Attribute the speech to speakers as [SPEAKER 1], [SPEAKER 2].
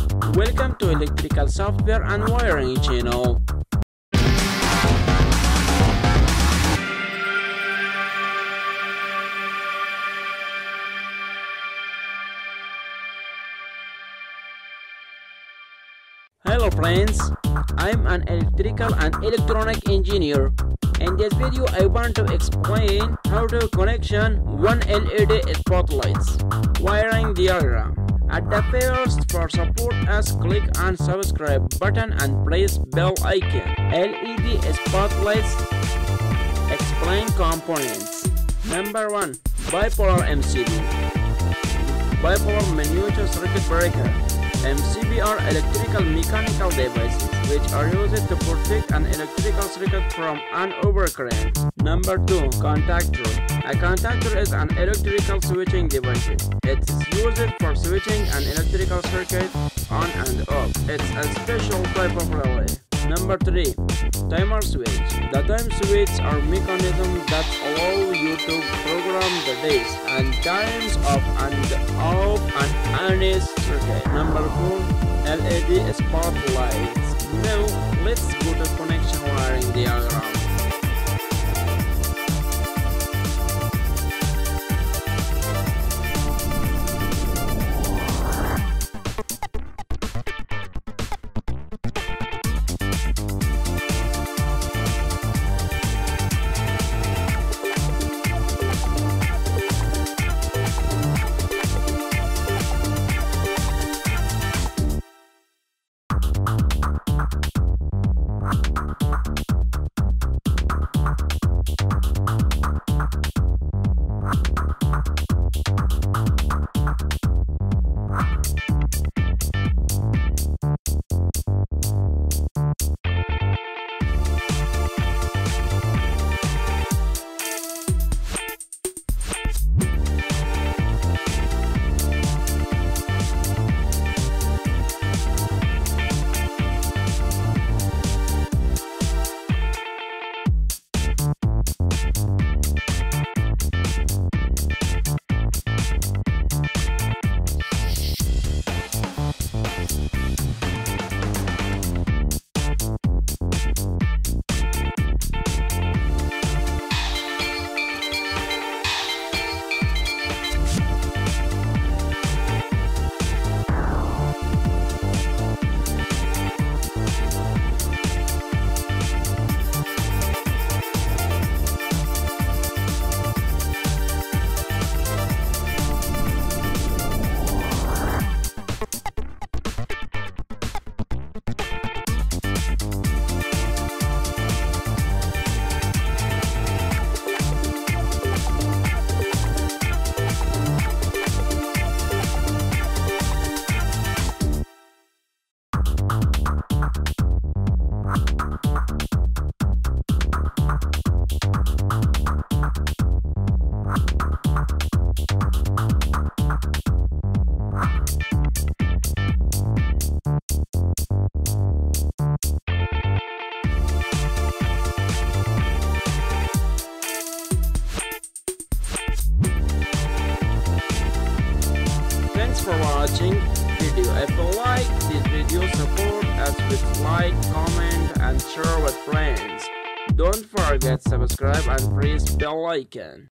[SPEAKER 1] Welcome to Electrical Software and Wiring channel. Hello friends, I'm an electrical and electronic engineer. In this video I want to explain how to connection one LED spotlights. Wiring diagram. At the first for support us click on subscribe button and press bell icon. LED spotlights explain components. Number 1 bipolar MCB bipolar miniature circuit breaker MCB are electrical mechanical devices which are used to protect an electrical circuit from an overcurrent. Number 2. Contactor A contactor is an electrical switching device. It is used for switching an electrical circuit on and off. It's a special type of relay. Number 3. Timer switch. The time switch are mechanisms that allow you to program the days and times of and off an any circuit. Number 4. LED spotlights. Now let's go to connection wiring diagram. Thanks for watching video. If you like this video, support us with like, comment and share with friends. Don't forget subscribe and press bell icon.